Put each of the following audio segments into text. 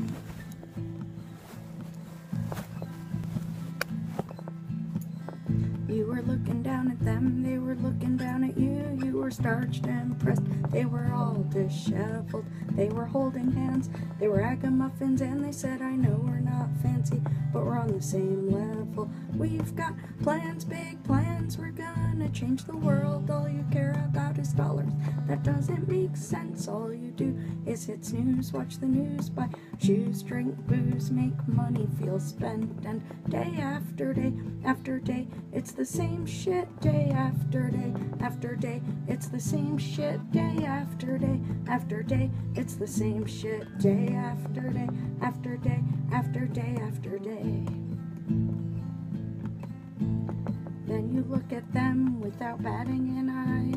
You looking down at them, they were looking down at you. You were starched and pressed, they were all disheveled. They were holding hands, they were muffins, and they said, I know we're not fancy, but we're on the same level. We've got plans, big plans, we're gonna change the world. All you care about is dollars. That doesn't make sense. All you do is hit snooze, watch the news, buy shoes, drink booze, make money, feel spent, and day after day after day, it's the same shit day after day after day. It's the same shit day after day after day. It's the same shit day after day after day after day after day. Then you look at them without batting an eye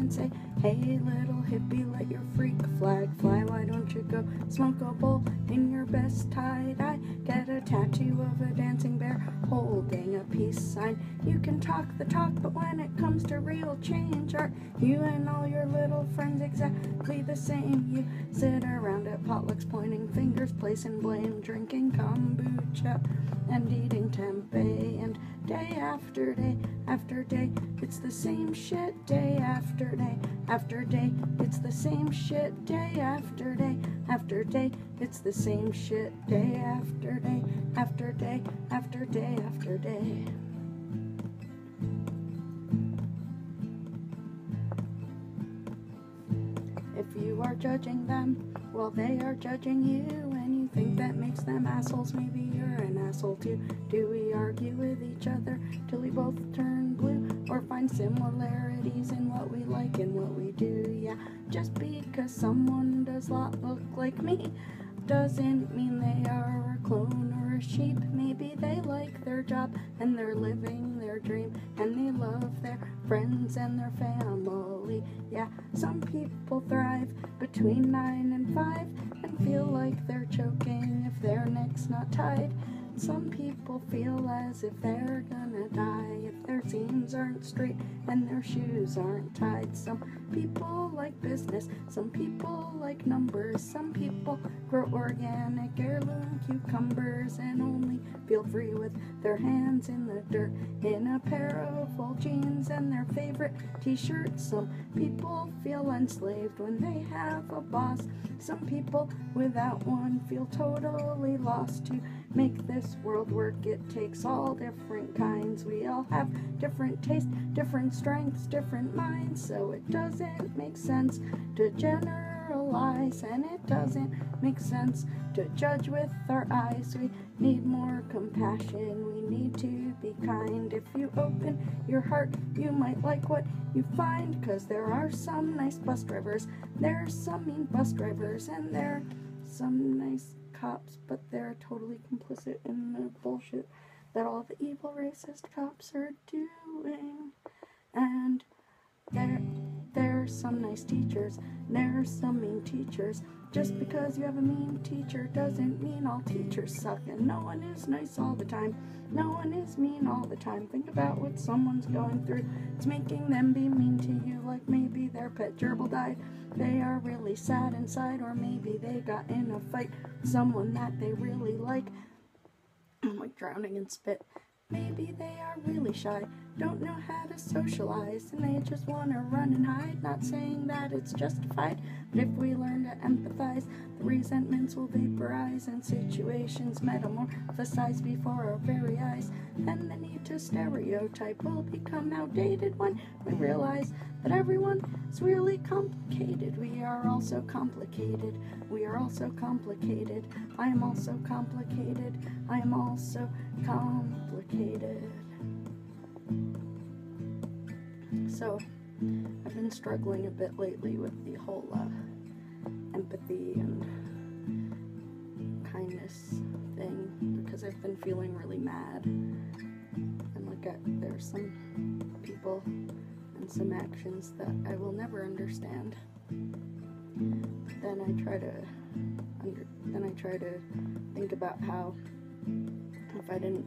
Hey, little hippie, let your freak flag fly. Why don't you go smoke a bowl in your best tie dye? Get a tattoo of a dancing bear holding a peace sign. You can talk the talk, but when it comes to real change, are you and all your little friends exactly the same? You sit around at potlucks pointing fingers, placing blame, drinking kombucha, and eating tempeh. And day after day after day, it's the same shit day after day after day. It's the same shit day after day after day. It's the same shit day after day after day after day after day. If you are judging them, well, they are judging you, and you think that makes them assholes. Maybe too. Do we argue with each other till we both turn blue, or find similarities in what we like and what we do? Yeah, just because someone does not look like me doesn't mean they are a clone or a sheep. Maybe they like their job and they're living their dream and they love their friends and their family. Yeah, some people thrive between nine and five and feel like they're choking if their neck's not tied. Some people feel as if they're gonna die if their seams aren't straight and their shoes aren't tied. Some people like business, some people like numbers, some people grow organic heirloom cucumbers and only feel free with their hands in the dirt in a pair of old jeans and their favorite t-shirts. Some people feel enslaved when they have a boss. Some people without one feel totally lost to make this world work. It takes all different kinds. We all have different tastes, different strengths, different minds. So it doesn't make sense to generalize, and it doesn't make sense to judge with our eyes. We need more compassion. We need to be kind. If you open your heart, you might like what you find. Cause there are some nice bus drivers, there are some mean bus drivers, and there are some nice cops, but they're totally complicit in the bullshit that all the evil racist cops are doing. And there, there are some nice teachers, and there are some mean teachers. Just because you have a mean teacher doesn't mean all teachers suck, and no one is nice all the time. No one is mean all the time. Think about what someone's going through. It's making them be mean to you, like maybe their pet gerbil died. They are really sad inside, or maybe they got in a fight with someone that they really like. I'm like drowning in spit. Maybe they are really shy, don't know how to socialize, and they just want to run and hide. Not saying that it's justified, but if we learn to empathize, resentments will vaporize and situations metamorphosize before our very eyes. Then the need to stereotype will become outdated when we realize that everyone is really complicated. We are also complicated. We are also complicated. I am also complicated. I am also complicated. So, I've been struggling a bit lately with the whole uh, empathy and kindness thing because I've been feeling really mad. And like, I, there's some people and some actions that I will never understand. Then I try to under, then I try to think about how if I didn't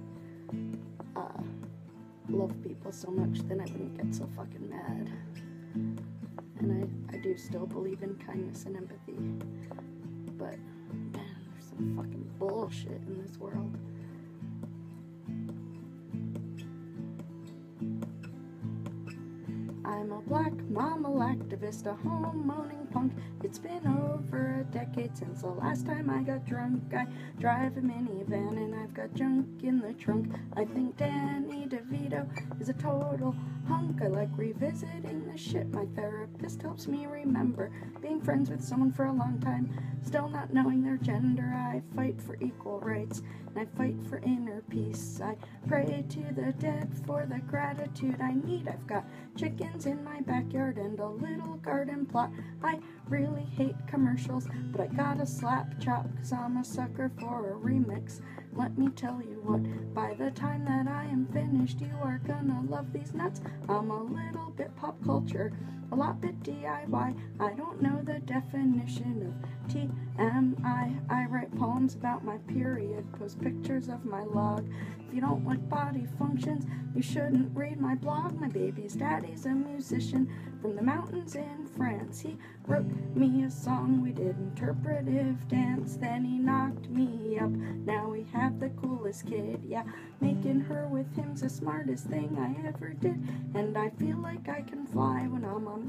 uh, love people so much, then I wouldn't get so fucking mad. And I, I do still believe in kindness and empathy. But, man, there's some fucking bullshit in this world. I'm a black mama activist, Vista home moaning punk. It's been over a decade since the last time I got drunk. I drive a minivan and I've got junk in the trunk. I think Danny DeVito is a total hunk. I like revisiting the shit my therapist helps me remember. Being friends with someone for a long time, still not knowing their gender. I fight for equal rights and I fight for inner peace. I pray to the dead for the gratitude I need. I've got chickens in my backyard and a little garden plot. I really hate commercials, but I gotta slap chop cause I'm a sucker for a remix. Let me tell you what, by the time that I am finished, you are gonna love these nuts. I'm a little bit pop culture, a lot bit DIY. I don't know the definition of TMI. I write poems about my period, post pictures of my log. If you don't like body functions, you shouldn't read my blog. My baby's daddy's a musician from the mountains in France. He wrote me a song, we did interpretive dance, then he knocked me up. Now we have the coolest kid, yeah. Making her with him's the smartest thing I ever did. And I feel like I can fly when I'm on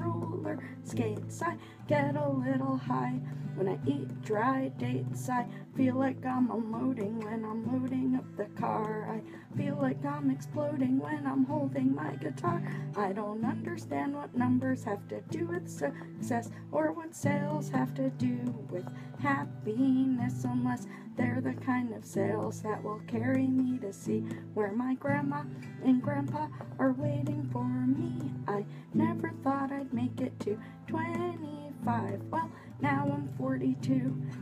skates. I get a little high when I eat dry dates. I feel like I'm unloading when I'm loading up the car. I feel like I'm exploding when I'm holding my guitar. I don't understand what numbers have to do with success or what sales have to do with happiness unless they're the kind of sales that will carry me to see where my grandma and grandpa are waiting for me. To 25. Well, now I'm 42,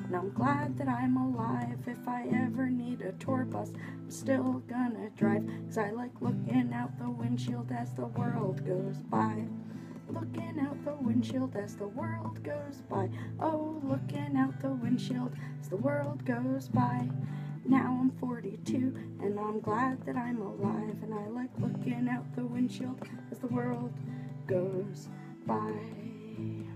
and I'm glad that I'm alive. If I ever need a tour bus, I'm still gonna drive. Cause I like looking out the windshield as the world goes by. Looking out the windshield as the world goes by. Oh, looking out the windshield as the world goes by. Now I'm 42 and I'm glad that I'm alive. And I like looking out the windshield as the world goes by.